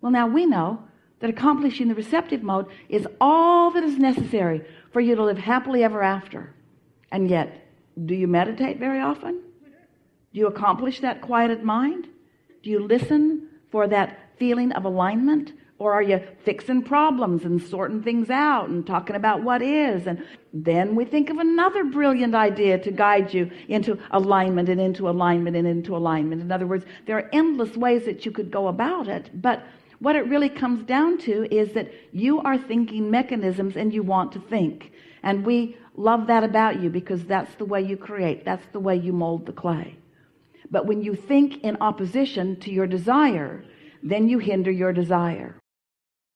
well now we know that accomplishing the receptive mode is all that is necessary for you to live happily ever after. And yet do you meditate very often? Do you accomplish that quieted mind? Do you listen for that feeling of alignment? Or are you fixing problems and sorting things out and talking about what is? And then we think of another brilliant idea to guide you into alignment and into alignment and into alignment. In other words there are endless ways that you could go about it but what it really comes down to is that you are thinking mechanisms and you want to think. And we love that about you because that's the way you create. That's the way you mold the clay. But when you think in opposition to your desire then you hinder your desire